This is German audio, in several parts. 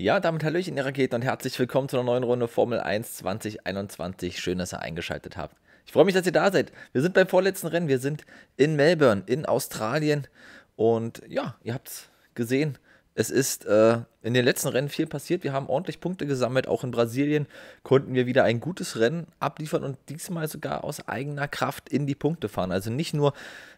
Ja, damit Hallöchen, ihr Raketen und herzlich willkommen zu einer neuen Runde Formel 1 2021. Schön, dass ihr eingeschaltet habt. Ich freue mich, dass ihr da seid. Wir sind beim vorletzten Rennen. Wir sind in Melbourne, in Australien. Und ja, ihr habt es gesehen. Es ist äh, in den letzten Rennen viel passiert. Wir haben ordentlich Punkte gesammelt. Auch in Brasilien konnten wir wieder ein gutes Rennen abliefern und diesmal sogar aus eigener Kraft in die Punkte fahren. Also nicht nur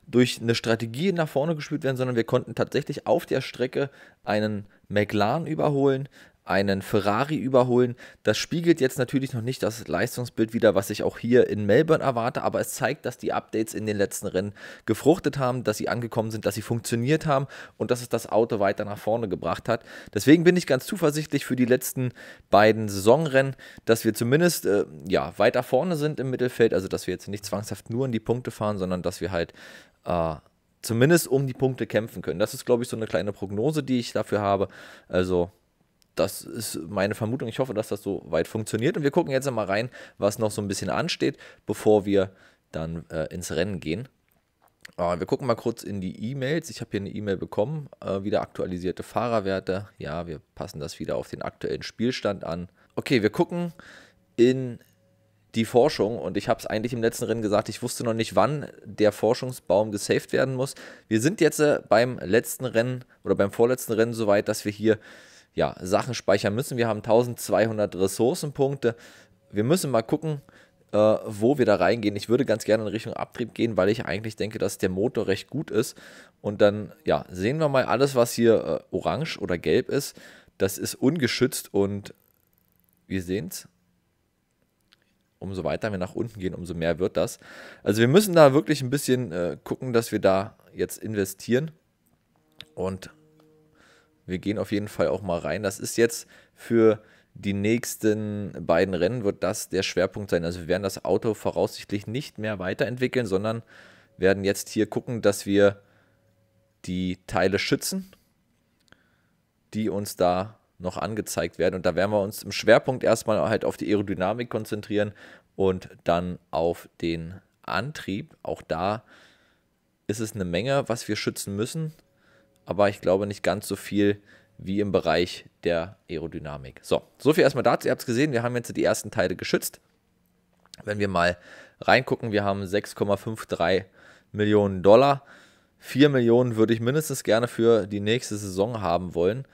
durch eine Strategie nach vorne gespielt werden, sondern wir konnten tatsächlich auf der Strecke einen McLaren überholen, einen Ferrari überholen. Das spiegelt jetzt natürlich noch nicht das Leistungsbild wider, was ich auch hier in Melbourne erwarte, aber es zeigt, dass die Updates in den letzten Rennen gefruchtet haben, dass sie angekommen sind, dass sie funktioniert haben und dass es das Auto weiter nach vorne gebracht hat. Deswegen bin ich ganz zuversichtlich für die letzten beiden Saisonrennen, dass wir zumindest äh, ja, weiter vorne sind im Mittelfeld, also dass wir jetzt nicht zwangshaft nur in die Punkte fahren, sondern dass wir halt äh, zumindest um die Punkte kämpfen können. Das ist, glaube ich, so eine kleine Prognose, die ich dafür habe. Also das ist meine Vermutung. Ich hoffe, dass das so weit funktioniert. Und wir gucken jetzt mal rein, was noch so ein bisschen ansteht, bevor wir dann äh, ins Rennen gehen. Äh, wir gucken mal kurz in die E-Mails. Ich habe hier eine E-Mail bekommen. Äh, wieder aktualisierte Fahrerwerte. Ja, wir passen das wieder auf den aktuellen Spielstand an. Okay, wir gucken in die Forschung und ich habe es eigentlich im letzten Rennen gesagt, ich wusste noch nicht, wann der Forschungsbaum gesaved werden muss. Wir sind jetzt äh, beim letzten Rennen oder beim vorletzten Rennen so weit, dass wir hier ja, Sachen speichern müssen. Wir haben 1200 Ressourcenpunkte. Wir müssen mal gucken, äh, wo wir da reingehen. Ich würde ganz gerne in Richtung Abtrieb gehen, weil ich eigentlich denke, dass der Motor recht gut ist. Und dann ja, sehen wir mal alles, was hier äh, orange oder gelb ist. Das ist ungeschützt und wir sehen es. Umso weiter wir nach unten gehen, umso mehr wird das. Also wir müssen da wirklich ein bisschen äh, gucken, dass wir da jetzt investieren. Und wir gehen auf jeden Fall auch mal rein. Das ist jetzt für die nächsten beiden Rennen wird das der Schwerpunkt sein. Also wir werden das Auto voraussichtlich nicht mehr weiterentwickeln, sondern werden jetzt hier gucken, dass wir die Teile schützen, die uns da noch angezeigt werden. Und da werden wir uns im Schwerpunkt erstmal halt auf die Aerodynamik konzentrieren und dann auf den Antrieb. Auch da ist es eine Menge, was wir schützen müssen aber ich glaube nicht ganz so viel wie im Bereich der Aerodynamik. So, so viel erstmal dazu. Ihr habt es gesehen, wir haben jetzt die ersten Teile geschützt. Wenn wir mal reingucken, wir haben 6,53 Millionen Dollar. 4 Millionen würde ich mindestens gerne für die nächste Saison haben wollen.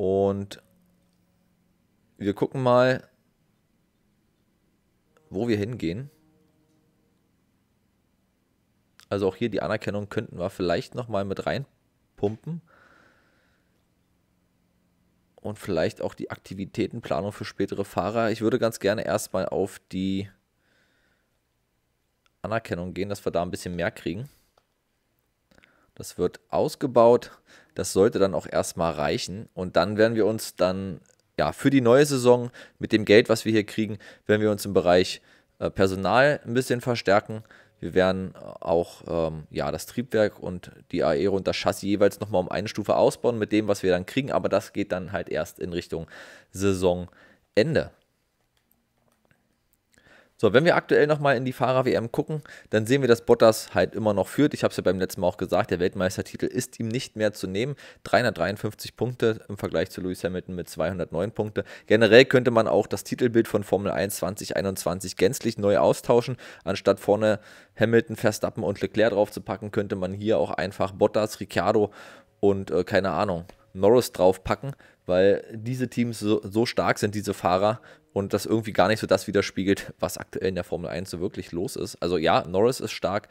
Und wir gucken mal, wo wir hingehen. Also auch hier die Anerkennung könnten wir vielleicht nochmal mit rein pumpen. Und vielleicht auch die Aktivitätenplanung für spätere Fahrer. Ich würde ganz gerne erstmal auf die Anerkennung gehen, dass wir da ein bisschen mehr kriegen. Das wird ausgebaut. Das sollte dann auch erstmal reichen. Und dann werden wir uns dann ja, für die neue Saison mit dem Geld, was wir hier kriegen, werden wir uns im Bereich äh, Personal ein bisschen verstärken. Wir werden auch ähm, ja, das Triebwerk und die Aero und das Chassis jeweils nochmal um eine Stufe ausbauen mit dem, was wir dann kriegen, aber das geht dann halt erst in Richtung Saisonende. So, wenn wir aktuell nochmal in die Fahrer-WM gucken, dann sehen wir, dass Bottas halt immer noch führt. Ich habe es ja beim letzten Mal auch gesagt, der Weltmeistertitel ist ihm nicht mehr zu nehmen. 353 Punkte im Vergleich zu Lewis Hamilton mit 209 Punkte. Generell könnte man auch das Titelbild von Formel 1 2021 gänzlich neu austauschen. Anstatt vorne Hamilton, Verstappen und Leclerc draufzupacken, könnte man hier auch einfach Bottas, Ricciardo und äh, keine Ahnung, Norris draufpacken, weil diese Teams so, so, stark sind, diese Fahrer, und das irgendwie gar nicht so das widerspiegelt, was aktuell in der Formel 1 so wirklich los ist. Also ja, Norris ist stark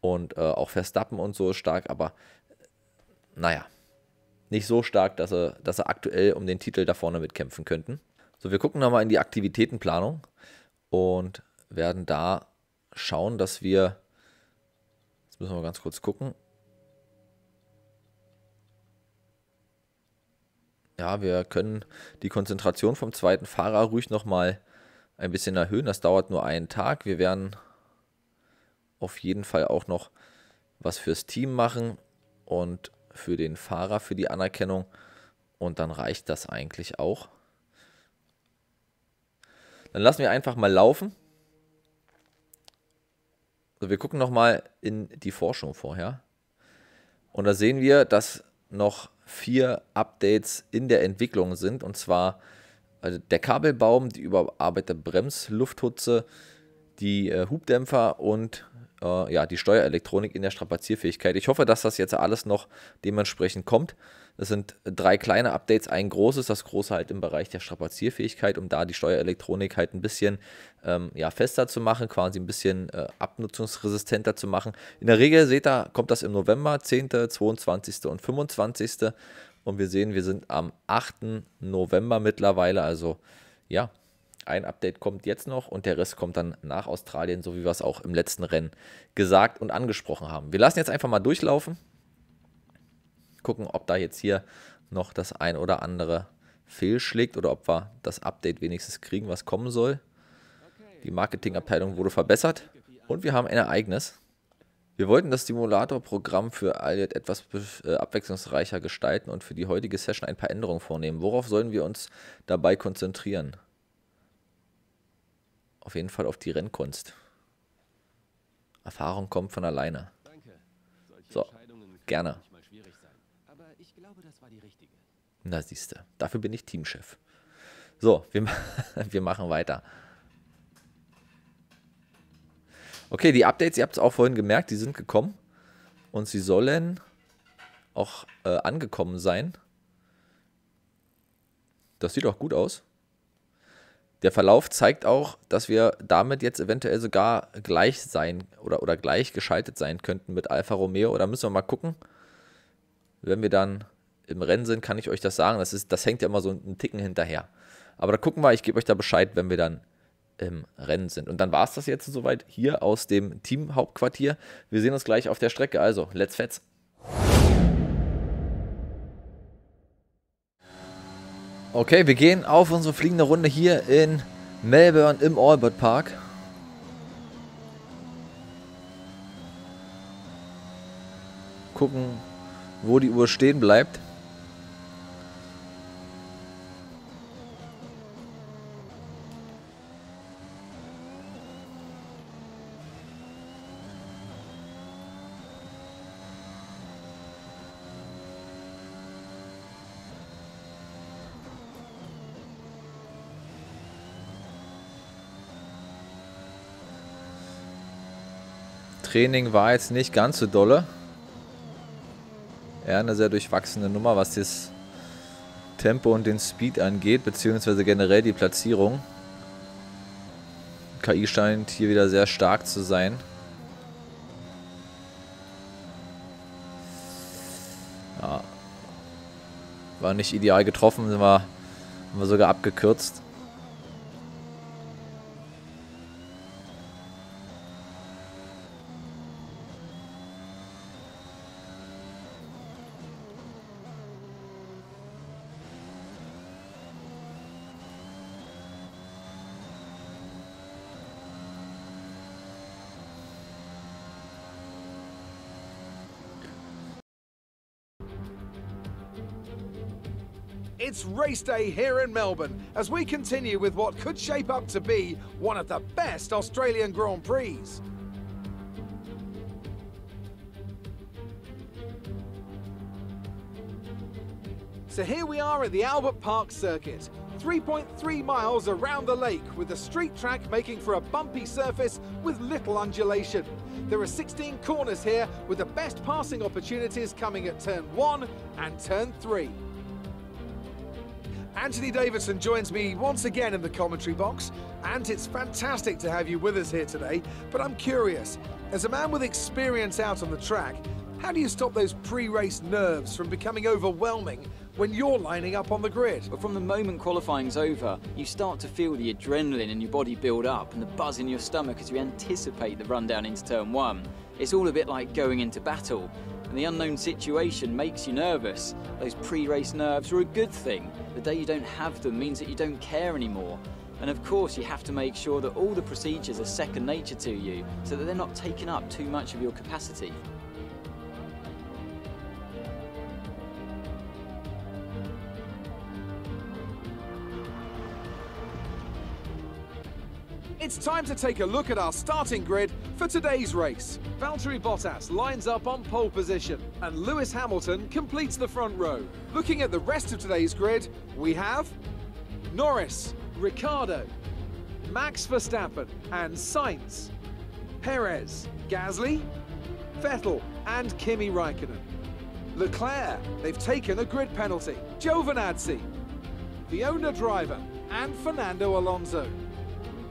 und äh, auch Verstappen und so ist stark, aber naja, nicht so stark, dass sie, dass sie aktuell um den Titel da vorne mitkämpfen könnten. So, wir gucken nochmal in die Aktivitätenplanung und werden da schauen, dass wir, jetzt müssen wir mal ganz kurz gucken, ja, wir können die Konzentration vom zweiten Fahrer ruhig nochmal ein bisschen erhöhen. Das dauert nur einen Tag. Wir werden auf jeden Fall auch noch was fürs Team machen und für den Fahrer, für die Anerkennung. Und dann reicht das eigentlich auch. Dann lassen wir einfach mal laufen. Wir gucken nochmal in die Forschung vorher. Und da sehen wir, dass noch vier Updates in der Entwicklung sind. Und zwar also der Kabelbaum, die überarbeitete Bremslufthutze, die äh, Hubdämpfer und äh, ja, die Steuerelektronik in der Strapazierfähigkeit. Ich hoffe, dass das jetzt alles noch dementsprechend kommt. Das sind drei kleine Updates, ein großes, das große halt im Bereich der Strapazierfähigkeit, um da die Steuerelektronik halt ein bisschen ähm, ja, fester zu machen, quasi ein bisschen äh, abnutzungsresistenter zu machen. In der Regel, seht ihr, kommt das im November, 10., 22. und 25. Und wir sehen, wir sind am 8. November mittlerweile, also ja, ein Update kommt jetzt noch und der Rest kommt dann nach Australien, so wie wir es auch im letzten Rennen gesagt und angesprochen haben. Wir lassen jetzt einfach mal durchlaufen. Gucken, ob da jetzt hier noch das ein oder andere fehlschlägt oder ob wir das Update wenigstens kriegen, was kommen soll. Die Marketingabteilung wurde verbessert und wir haben ein Ereignis. Wir wollten das Simulator-Programm für Alliot etwas äh, abwechslungsreicher gestalten und für die heutige Session ein paar Änderungen vornehmen. Worauf sollen wir uns dabei konzentrieren? Auf jeden Fall auf die Rennkunst. Erfahrung kommt von alleine. So, gerne. Na siehst du, dafür bin ich Teamchef. So, wir, wir machen weiter. Okay, die Updates, ihr habt es auch vorhin gemerkt, die sind gekommen. Und sie sollen auch äh, angekommen sein. Das sieht auch gut aus. Der Verlauf zeigt auch, dass wir damit jetzt eventuell sogar gleich sein oder, oder gleich geschaltet sein könnten mit Alfa Romeo. Oder müssen wir mal gucken. Wenn wir dann im Rennen sind, kann ich euch das sagen. Das, ist, das hängt ja immer so einen Ticken hinterher. Aber da gucken wir, ich gebe euch da Bescheid, wenn wir dann im Rennen sind. Und dann war es das jetzt soweit hier aus dem Teamhauptquartier. Wir sehen uns gleich auf der Strecke. Also, let's fetz. Okay, wir gehen auf unsere fliegende Runde hier in Melbourne im Albert Park. Gucken, wo die Uhr stehen bleibt. Training war jetzt nicht ganz so dolle. Eher eine sehr durchwachsene Nummer, was das Tempo und den Speed angeht, beziehungsweise generell die Platzierung. KI scheint hier wieder sehr stark zu sein. Ja. War nicht ideal getroffen, sind wir, haben wir sogar abgekürzt. It's race day here in Melbourne as we continue with what could shape up to be one of the best Australian Grand Prix. So here we are at the Albert Park Circuit, 3.3 miles around the lake with the street track making for a bumpy surface with little undulation. There are 16 corners here with the best passing opportunities coming at turn 1 and turn 3. Anthony Davidson joins me once again in the commentary box, and it's fantastic to have you with us here today. But I'm curious, as a man with experience out on the track, how do you stop those pre-race nerves from becoming overwhelming when you're lining up on the grid? But from the moment qualifying's over, you start to feel the adrenaline in your body build up and the buzz in your stomach as you anticipate the run down into turn one. It's all a bit like going into battle, and the unknown situation makes you nervous. Those pre-race nerves are a good thing. The day you don't have them means that you don't care anymore. And of course, you have to make sure that all the procedures are second nature to you so that they're not taking up too much of your capacity. It's time to take a look at our starting grid for today's race. Valtteri Bottas lines up on pole position, and Lewis Hamilton completes the front row. Looking at the rest of today's grid, we have Norris, Ricardo, Max Verstappen, and Sainz, Perez, Gasly, Vettel, and Kimi Raikkonen. Leclerc, they've taken a grid penalty. Giovinazzi, the owner Driver, and Fernando Alonso.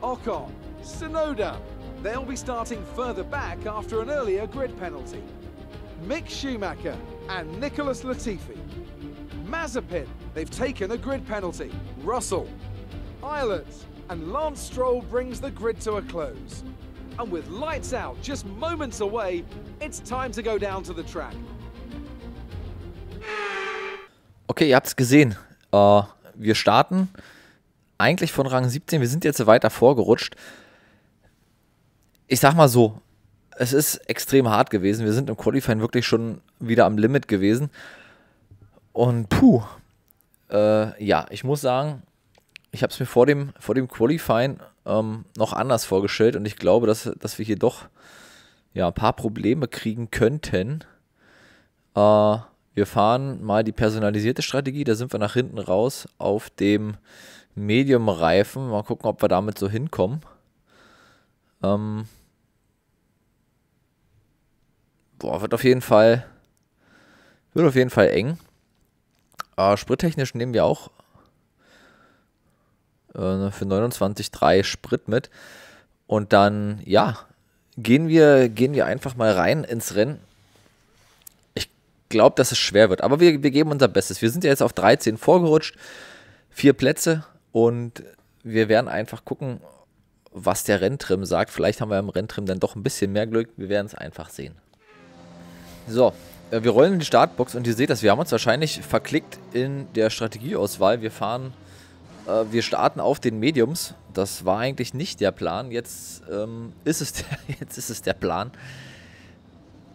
Ocon, Sonoda, they'll be starting further back after an earlier grid penalty. Mick Schumacher and Nicholas Latifi. Mazepin, they've taken a grid penalty. Russell, Ireland, and Lance Stroll brings the grid to a close. And with lights out just moments away, it's time to go down to the track. Okay, ihr habt es gesehen. Äh, wir starten eigentlich von Rang 17. Wir sind jetzt weiter vorgerutscht. Ich sag mal so, es ist extrem hart gewesen. Wir sind im Qualifying wirklich schon wieder am Limit gewesen. Und puh, äh, ja, ich muss sagen, ich habe es mir vor dem, vor dem Qualifying ähm, noch anders vorgestellt und ich glaube, dass, dass wir hier doch ja, ein paar Probleme kriegen könnten. Äh, wir fahren mal die personalisierte Strategie, da sind wir nach hinten raus auf dem Medium-Reifen. Mal gucken, ob wir damit so hinkommen. Ähm, boah, wird auf jeden Fall, wird auf jeden Fall eng. Äh, sprittechnisch nehmen wir auch äh, für 29,3 Sprit mit. Und dann, ja, gehen wir, gehen wir einfach mal rein ins Rennen. Ich glaube, dass es schwer wird, aber wir, wir geben unser Bestes. Wir sind ja jetzt auf 13 vorgerutscht, vier Plätze und wir werden einfach gucken, was der Renntrim sagt. Vielleicht haben wir im Renntrim dann doch ein bisschen mehr Glück. Wir werden es einfach sehen. So, äh, wir rollen in die Startbox und ihr seht das, wir haben uns wahrscheinlich verklickt in der Strategieauswahl. Wir fahren äh, wir starten auf den Mediums. Das war eigentlich nicht der Plan. Jetzt, ähm, ist, es der, jetzt ist es der Plan.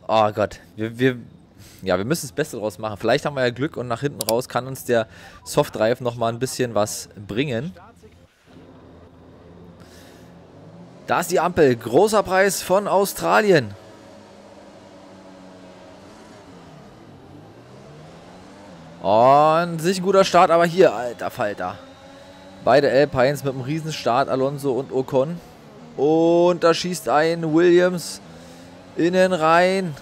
Oh Gott. Wir, wir, ja, wir müssen das Beste draus machen. Vielleicht haben wir ja Glück und nach hinten raus kann uns der Soft Drive nochmal ein bisschen was bringen. Da ist die Ampel. Großer Preis von Australien. Und sich ein guter Start, aber hier, alter Falter. Beide Alpines mit einem Riesenstart, Alonso und Ocon. Und da schießt ein Williams innen rein.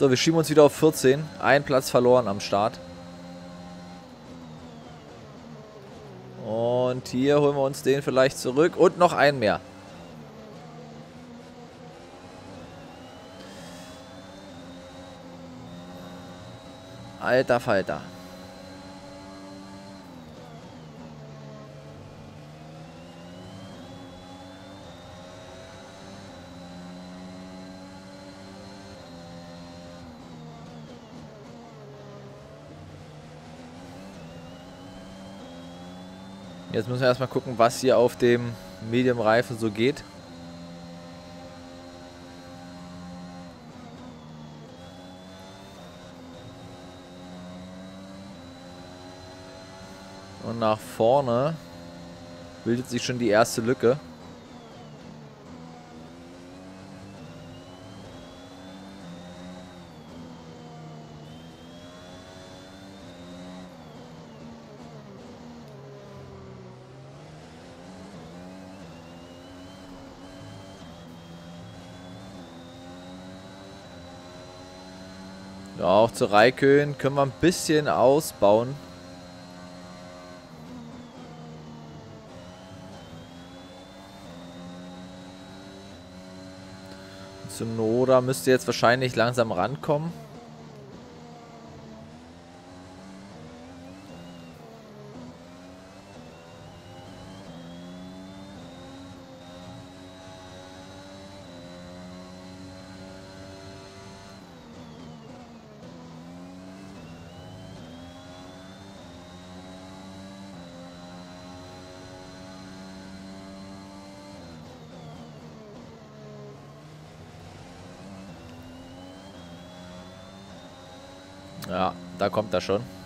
So, wir schieben uns wieder auf 14. Ein Platz verloren am Start. Und hier holen wir uns den vielleicht zurück. Und noch einen mehr. Alter Falter. Jetzt müssen wir erstmal gucken, was hier auf dem Medium-Reifen so geht. Und nach vorne bildet sich schon die erste Lücke. Auch zu Raikön können wir ein bisschen ausbauen. Zu Noda müsste jetzt wahrscheinlich langsam rankommen. Da kommt er schon.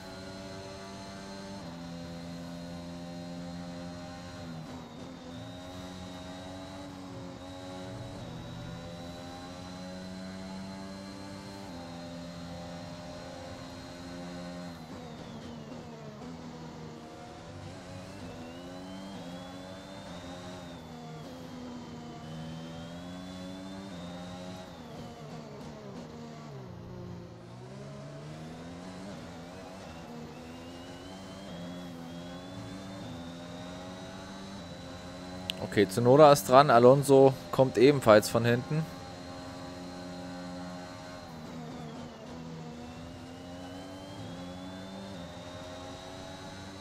Okay, Zunoda ist dran. Alonso kommt ebenfalls von hinten.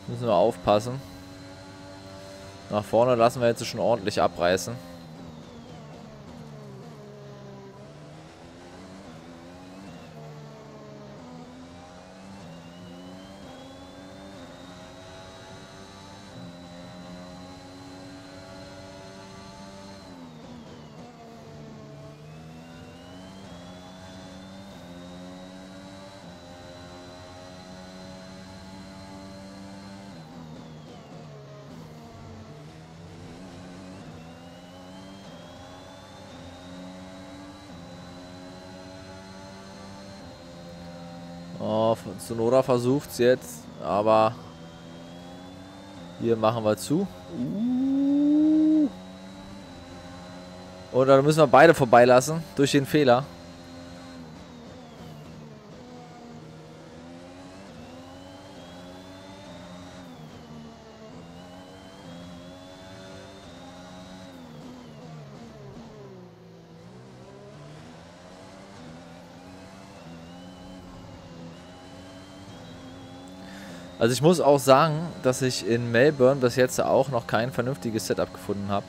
Müssen wir aufpassen. Nach vorne lassen wir jetzt schon ordentlich abreißen. Oh, Sonora versucht es jetzt, aber hier machen wir zu. Uh. Und dann müssen wir beide vorbeilassen durch den Fehler. Also ich muss auch sagen, dass ich in Melbourne bis jetzt auch noch kein vernünftiges Setup gefunden habe.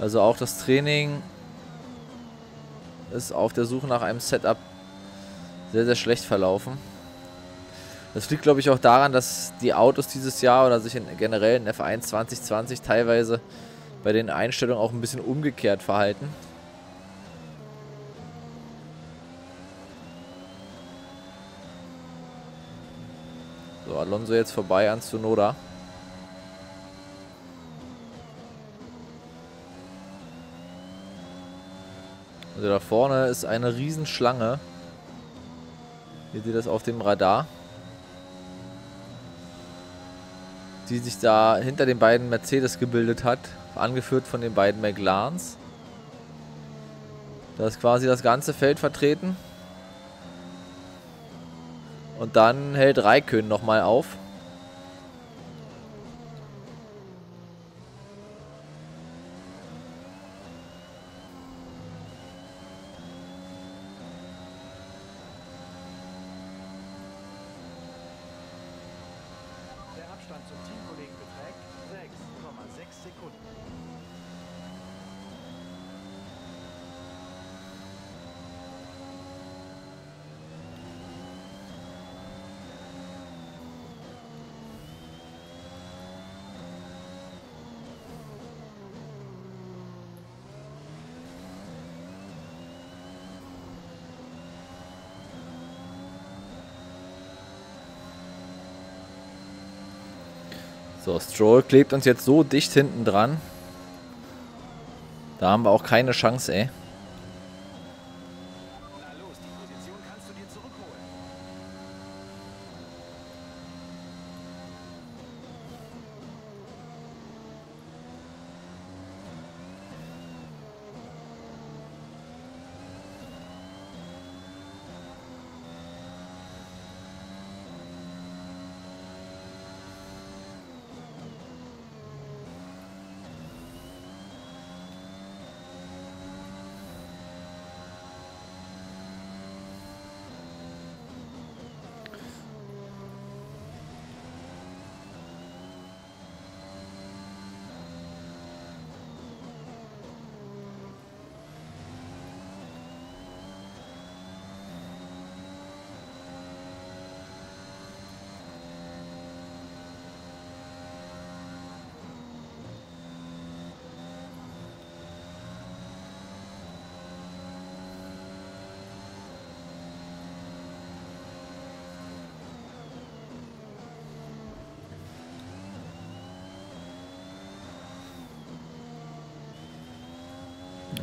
Also auch das Training ist auf der Suche nach einem Setup sehr, sehr schlecht verlaufen. Das liegt, glaube ich, auch daran, dass die Autos dieses Jahr oder sich in generell in F1 2020 teilweise bei den Einstellungen auch ein bisschen umgekehrt verhalten. Alonso jetzt vorbei an Tsunoda. Also da vorne ist eine Riesenschlange. Ihr seht das auf dem Radar. Die sich da hinter den beiden Mercedes gebildet hat. Angeführt von den beiden McLarens. Da ist quasi das ganze Feld vertreten. Und dann hält Raikön nochmal auf. Stroll klebt uns jetzt so dicht hinten dran. Da haben wir auch keine Chance, ey.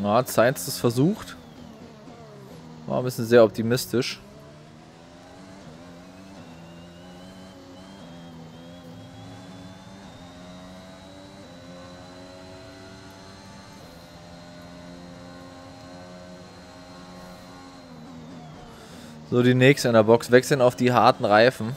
Ja, Science ist versucht. War ein bisschen sehr optimistisch. So, die nächste in der Box. Wechseln auf die harten Reifen.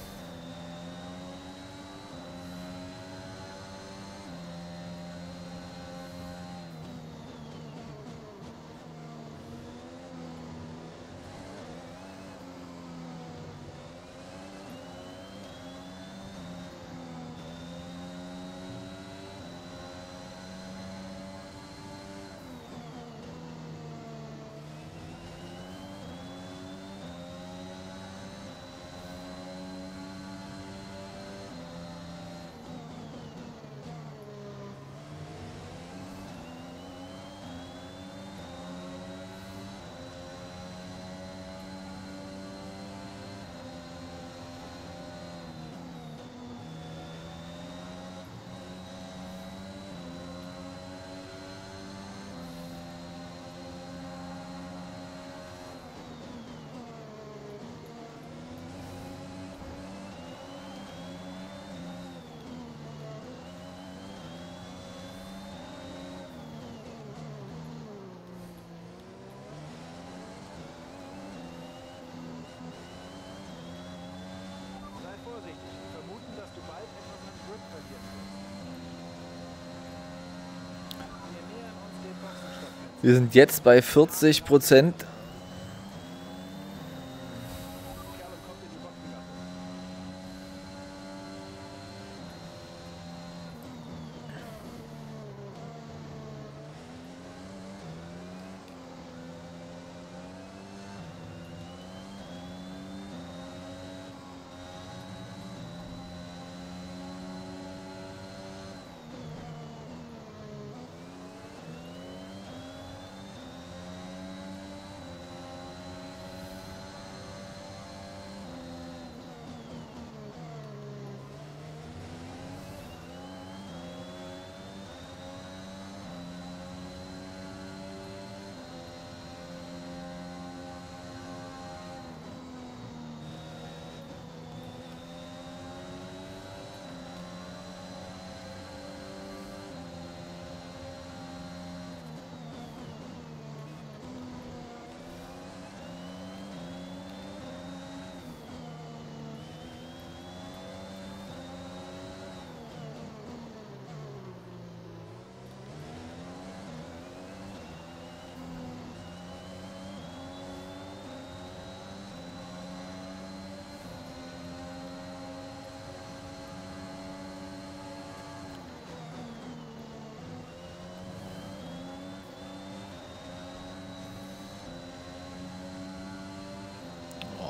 Wir sind jetzt bei 40 Prozent.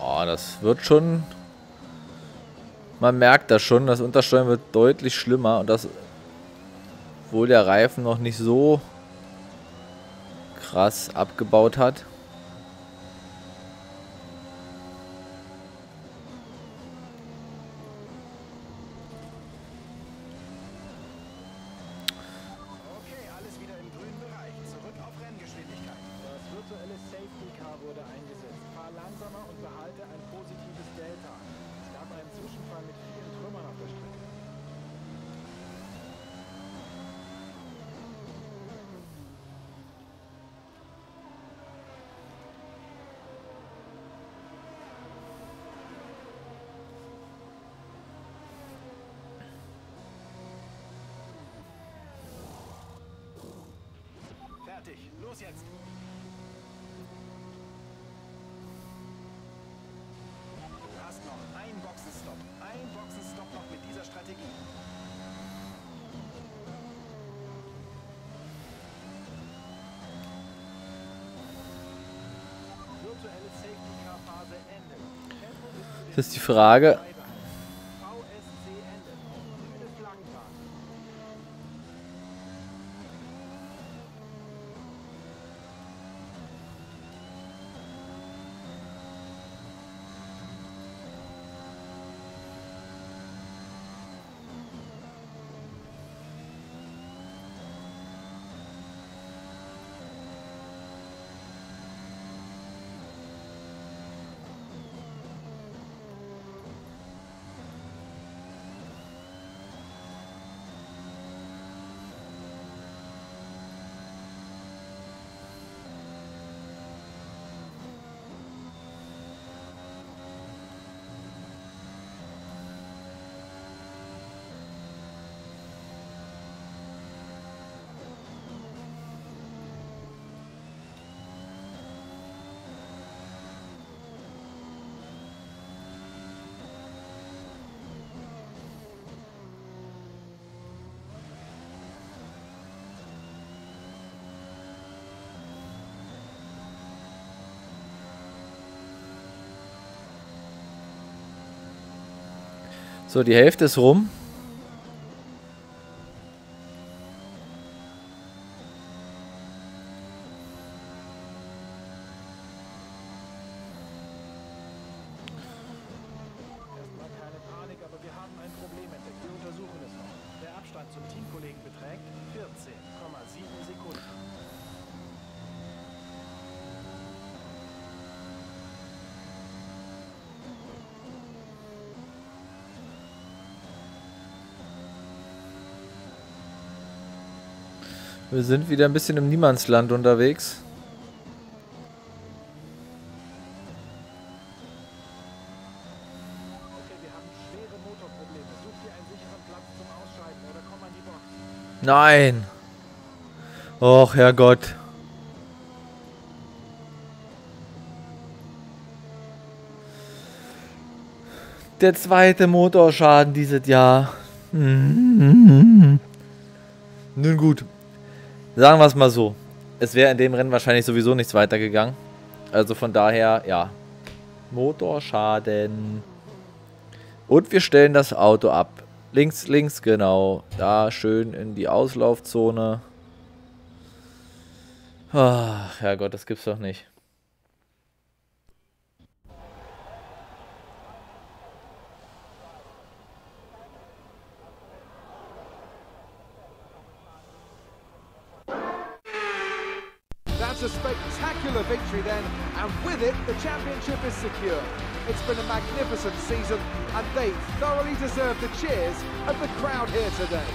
Oh, das wird schon. Man merkt das schon, das Untersteuern wird deutlich schlimmer und das, obwohl der Reifen noch nicht so krass abgebaut hat. Das ist die Frage. So, die Hälfte ist rum. Wir sind wieder ein bisschen im Niemandsland unterwegs. Nein. Och, Herrgott. Der zweite Motorschaden dieses Jahr. Mhm. Nun gut, Sagen wir es mal so. Es wäre in dem Rennen wahrscheinlich sowieso nichts weitergegangen. Also von daher, ja. Motorschaden. Und wir stellen das Auto ab. Links, links, genau. Da schön in die Auslaufzone. Ach, Herrgott, das gibt's doch nicht. Season, and they thoroughly deserve the cheers of the crowd here today.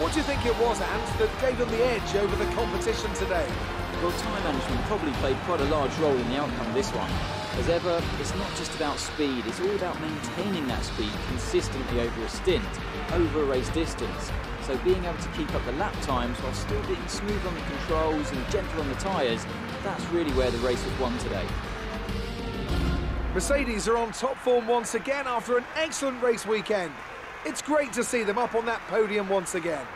What do you think it was, Ant, that gave them the edge over the competition today? Well, time management probably played quite a large role in the outcome of this one. As ever, it's not just about speed, it's all about maintaining that speed consistently over a stint, over a race distance. So being able to keep up the lap times while still being smooth on the controls and gentle on the tyres, that's really where the race was won today. Mercedes are on top form once again after an excellent race weekend. It's great to see them up on that podium once again.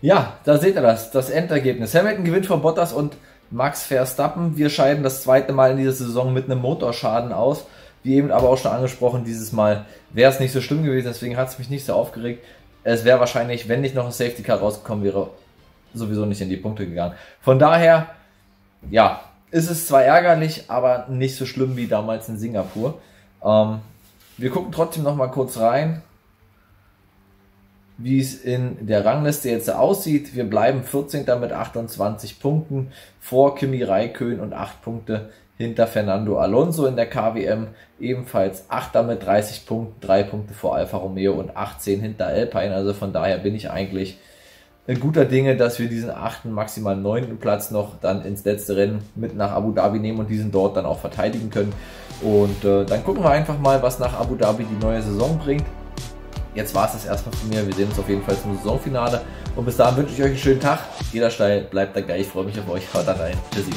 Ja, da seht ihr das, das Endergebnis. Hamilton gewinnt vor Bottas und Max Verstappen. Wir scheiden das zweite Mal in dieser Saison mit einem Motorschaden aus. Wie eben aber auch schon angesprochen, dieses Mal wäre es nicht so schlimm gewesen, deswegen hat es mich nicht so aufgeregt. Es wäre wahrscheinlich, wenn nicht noch ein Safety Car rausgekommen wäre, sowieso nicht in die Punkte gegangen. Von daher, ja, ist es zwar ärgerlich, aber nicht so schlimm wie damals in Singapur. Ähm, wir gucken trotzdem noch mal kurz rein wie es in der Rangliste jetzt aussieht. Wir bleiben 14. mit 28 Punkten vor Kimi Raikön und 8 Punkte hinter Fernando Alonso in der KWM. Ebenfalls 8. mit 30 Punkten, 3 Punkte vor Alfa Romeo und 18 hinter Alpine. Also von daher bin ich eigentlich guter Dinge, dass wir diesen 8. maximal 9. Platz noch dann ins letzte Rennen mit nach Abu Dhabi nehmen und diesen dort dann auch verteidigen können. Und äh, dann gucken wir einfach mal, was nach Abu Dhabi die neue Saison bringt. Jetzt war es das erstmal von mir. Wir sehen uns auf jeden Fall zum Saisonfinale. Und bis dahin wünsche ich euch einen schönen Tag. Jeder Steil bleibt da gleich. Ich freue mich auf euch. Haut rein. Tschüssi.